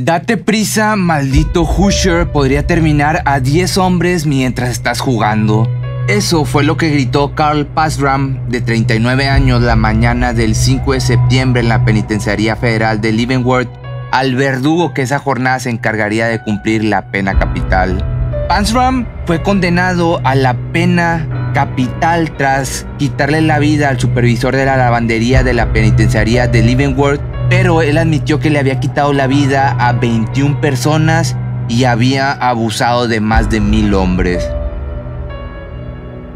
Date prisa, maldito Hoosier podría terminar a 10 hombres mientras estás jugando. Eso fue lo que gritó Carl Pasram, de 39 años, la mañana del 5 de septiembre en la Penitenciaría Federal de Leavenworth, al verdugo que esa jornada se encargaría de cumplir la pena capital. Pansram fue condenado a la pena capital tras quitarle la vida al supervisor de la lavandería de la penitenciaría de Leavenworth, pero él admitió que le había quitado la vida a 21 personas y había abusado de más de mil hombres.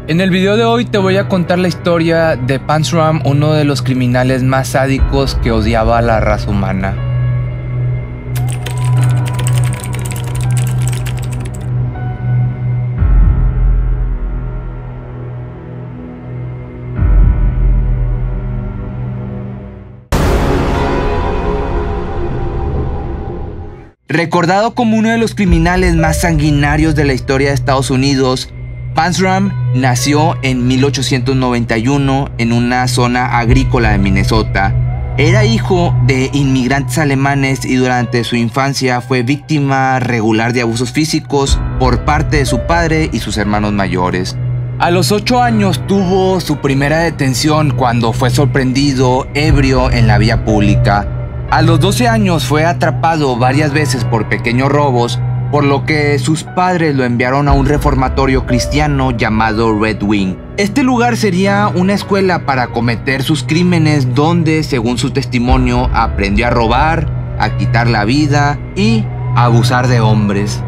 En el video de hoy te voy a contar la historia de Pansram, uno de los criminales más sádicos que odiaba a la raza humana. Recordado como uno de los criminales más sanguinarios de la historia de Estados Unidos, Pansram nació en 1891 en una zona agrícola de Minnesota. Era hijo de inmigrantes alemanes y durante su infancia fue víctima regular de abusos físicos por parte de su padre y sus hermanos mayores. A los 8 años tuvo su primera detención cuando fue sorprendido ebrio en la vía pública. A los 12 años fue atrapado varias veces por pequeños robos por lo que sus padres lo enviaron a un reformatorio cristiano llamado Red Wing. Este lugar sería una escuela para cometer sus crímenes donde, según su testimonio, aprendió a robar, a quitar la vida y a abusar de hombres.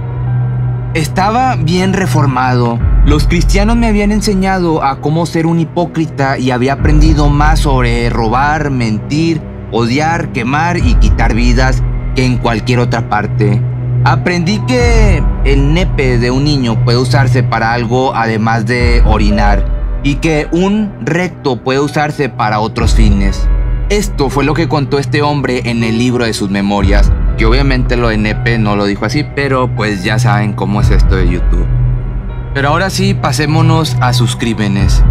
Estaba bien reformado. Los cristianos me habían enseñado a cómo ser un hipócrita y había aprendido más sobre robar, mentir, odiar, quemar y quitar vidas que en cualquier otra parte. Aprendí que el nepe de un niño puede usarse para algo además de orinar y que un recto puede usarse para otros fines. Esto fue lo que contó este hombre en el libro de sus memorias, que obviamente lo de nepe no lo dijo así, pero pues ya saben cómo es esto de YouTube. Pero ahora sí, pasémonos a sus crímenes.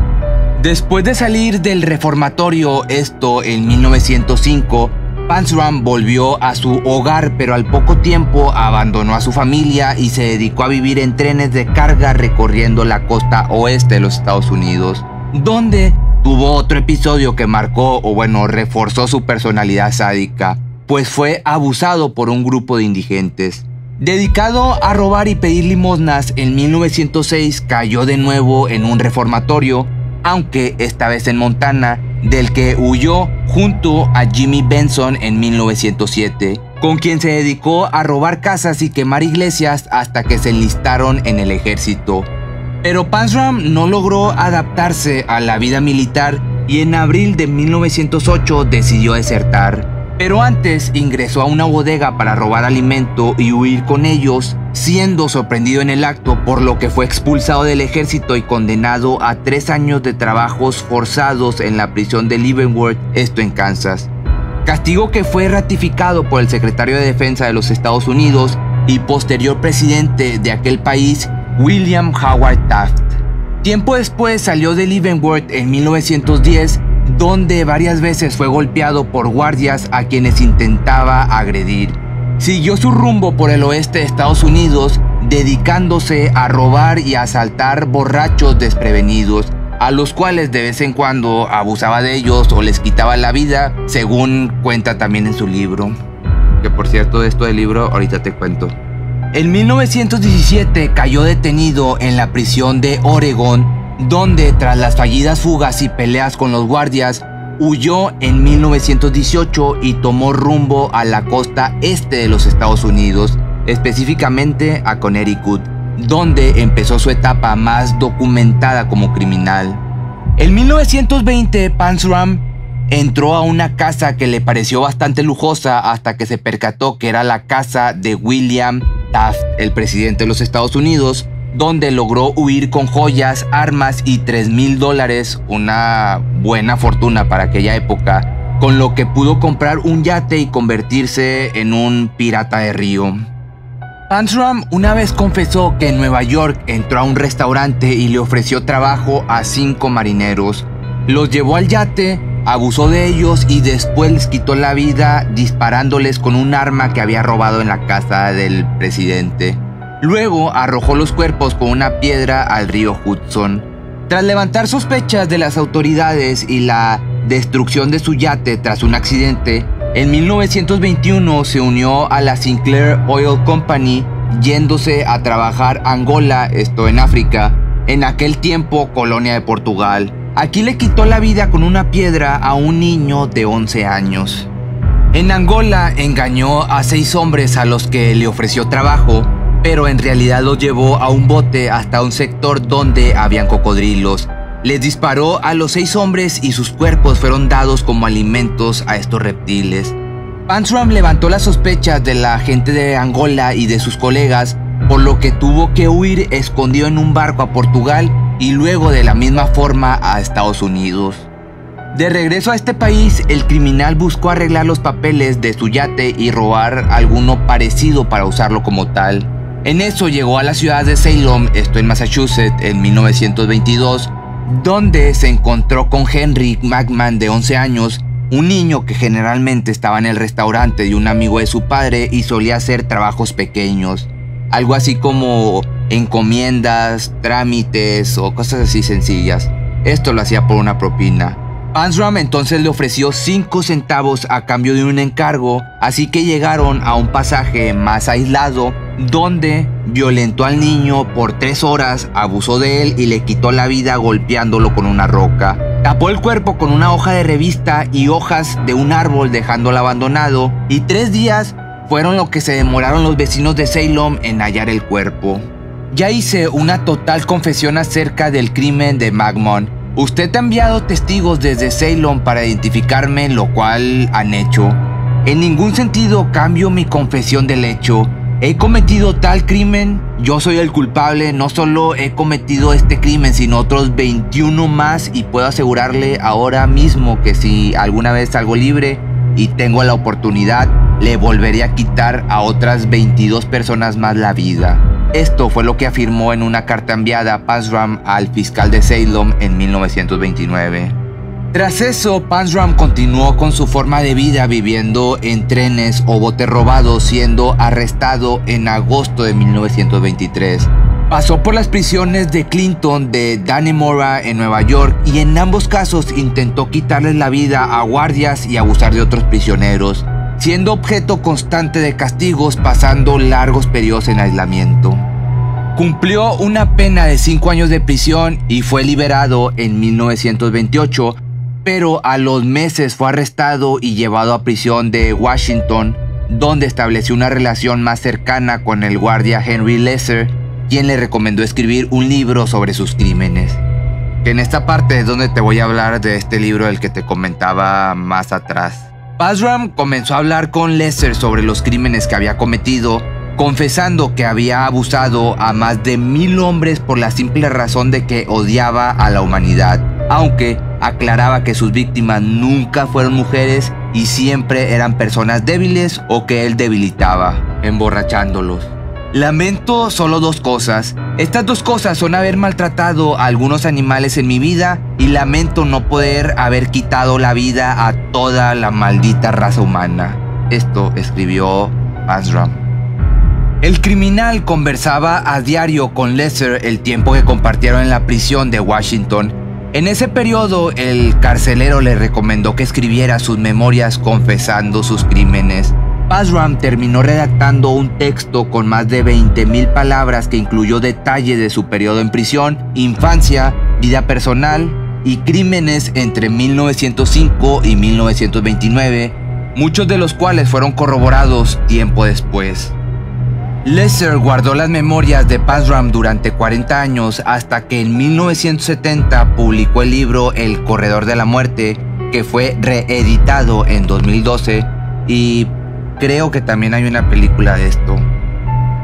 Después de salir del reformatorio, esto en 1905, Pansram volvió a su hogar, pero al poco tiempo abandonó a su familia y se dedicó a vivir en trenes de carga recorriendo la costa oeste de los Estados Unidos, donde tuvo otro episodio que marcó o bueno, reforzó su personalidad sádica, pues fue abusado por un grupo de indigentes. Dedicado a robar y pedir limosnas, en 1906 cayó de nuevo en un reformatorio, aunque esta vez en Montana, del que huyó junto a Jimmy Benson en 1907, con quien se dedicó a robar casas y quemar iglesias hasta que se enlistaron en el ejército. Pero Pansram no logró adaptarse a la vida militar y en abril de 1908 decidió desertar. Pero antes ingresó a una bodega para robar alimento y huir con ellos, siendo sorprendido en el acto por lo que fue expulsado del ejército y condenado a tres años de trabajos forzados en la prisión de Leavenworth, esto en Kansas. Castigo que fue ratificado por el secretario de Defensa de los Estados Unidos y posterior presidente de aquel país, William Howard Taft. Tiempo después salió de Leavenworth en 1910 donde varias veces fue golpeado por guardias a quienes intentaba agredir. Siguió su rumbo por el oeste de Estados Unidos, dedicándose a robar y asaltar borrachos desprevenidos, a los cuales de vez en cuando abusaba de ellos o les quitaba la vida, según cuenta también en su libro. Que por cierto, esto del libro ahorita te cuento. En 1917 cayó detenido en la prisión de Oregon donde tras las fallidas fugas y peleas con los guardias, huyó en 1918 y tomó rumbo a la costa este de los Estados Unidos, específicamente a Connecticut, donde empezó su etapa más documentada como criminal. En 1920, Pansram entró a una casa que le pareció bastante lujosa hasta que se percató que era la casa de William Taft, el presidente de los Estados Unidos, donde logró huir con joyas, armas y 3 mil dólares, una buena fortuna para aquella época, con lo que pudo comprar un yate y convertirse en un pirata de río. Pansram una vez confesó que en Nueva York entró a un restaurante y le ofreció trabajo a cinco marineros. Los llevó al yate, abusó de ellos y después les quitó la vida disparándoles con un arma que había robado en la casa del presidente. Luego arrojó los cuerpos con una piedra al río Hudson. Tras levantar sospechas de las autoridades y la destrucción de su yate tras un accidente, en 1921 se unió a la Sinclair Oil Company yéndose a trabajar Angola, esto en África, en aquel tiempo colonia de Portugal. Aquí le quitó la vida con una piedra a un niño de 11 años. En Angola engañó a seis hombres a los que le ofreció trabajo, pero en realidad los llevó a un bote hasta un sector donde habían cocodrilos. Les disparó a los seis hombres y sus cuerpos fueron dados como alimentos a estos reptiles. Pansram levantó las sospechas de la gente de Angola y de sus colegas, por lo que tuvo que huir escondido en un barco a Portugal y luego de la misma forma a Estados Unidos. De regreso a este país, el criminal buscó arreglar los papeles de su yate y robar alguno parecido para usarlo como tal. En eso llegó a la ciudad de Salem, esto en Massachusetts, en 1922, donde se encontró con Henry McMahon de 11 años, un niño que generalmente estaba en el restaurante de un amigo de su padre y solía hacer trabajos pequeños, algo así como encomiendas, trámites o cosas así sencillas. Esto lo hacía por una propina. Pansram entonces le ofreció 5 centavos a cambio de un encargo, así que llegaron a un pasaje más aislado donde violentó al niño por 3 horas, abusó de él y le quitó la vida golpeándolo con una roca. Tapó el cuerpo con una hoja de revista y hojas de un árbol dejándolo abandonado y tres días fueron lo que se demoraron los vecinos de Salem en hallar el cuerpo. Ya hice una total confesión acerca del crimen de Magmon. Usted ha enviado testigos desde Ceylon para identificarme, lo cual han hecho. En ningún sentido cambio mi confesión del hecho. He cometido tal crimen, yo soy el culpable, no solo he cometido este crimen, sino otros 21 más y puedo asegurarle ahora mismo que si alguna vez salgo libre y tengo la oportunidad, le volveré a quitar a otras 22 personas más la vida. Esto fue lo que afirmó en una carta enviada Pansram al fiscal de Salem en 1929. Tras eso, Pansram continuó con su forma de vida viviendo en trenes o botes robados, siendo arrestado en agosto de 1923. Pasó por las prisiones de Clinton de Dannemora en Nueva York y en ambos casos intentó quitarles la vida a guardias y abusar de otros prisioneros siendo objeto constante de castigos pasando largos periodos en aislamiento. Cumplió una pena de 5 años de prisión y fue liberado en 1928, pero a los meses fue arrestado y llevado a prisión de Washington, donde estableció una relación más cercana con el guardia Henry Lesser, quien le recomendó escribir un libro sobre sus crímenes. En esta parte es donde te voy a hablar de este libro del que te comentaba más atrás. Basram comenzó a hablar con Lesser sobre los crímenes que había cometido, confesando que había abusado a más de mil hombres por la simple razón de que odiaba a la humanidad, aunque aclaraba que sus víctimas nunca fueron mujeres y siempre eran personas débiles o que él debilitaba, emborrachándolos. Lamento solo dos cosas. Estas dos cosas son haber maltratado a algunos animales en mi vida y lamento no poder haber quitado la vida a toda la maldita raza humana. Esto escribió Asram. El criminal conversaba a diario con Lesser el tiempo que compartieron en la prisión de Washington. En ese periodo, el carcelero le recomendó que escribiera sus memorias confesando sus crímenes. Basram terminó redactando un texto con más de 20.000 palabras que incluyó detalles de su periodo en prisión, infancia, vida personal y crímenes entre 1905 y 1929, muchos de los cuales fueron corroborados tiempo después. Lesser guardó las memorias de Basram durante 40 años hasta que en 1970 publicó el libro El Corredor de la Muerte, que fue reeditado en 2012 y Creo que también hay una película de esto.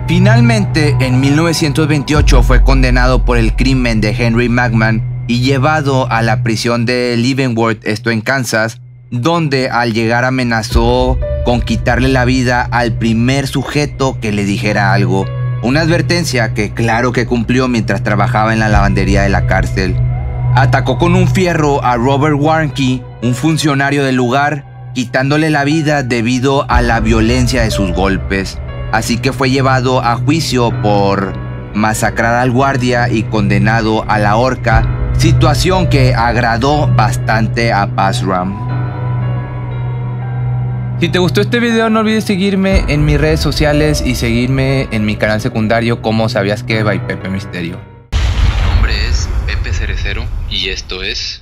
Finalmente, en 1928 fue condenado por el crimen de Henry Magman y llevado a la prisión de Leavenworth, esto en Kansas, donde al llegar amenazó con quitarle la vida al primer sujeto que le dijera algo. Una advertencia que claro que cumplió mientras trabajaba en la lavandería de la cárcel. atacó con un fierro a Robert Warnke, un funcionario del lugar, quitándole la vida debido a la violencia de sus golpes. Así que fue llevado a juicio por masacrar al guardia y condenado a la horca, situación que agradó bastante a Pasram. Si te gustó este video no olvides seguirme en mis redes sociales y seguirme en mi canal secundario como Sabías que by Pepe Misterio. Mi nombre es Pepe Cerecero y esto es...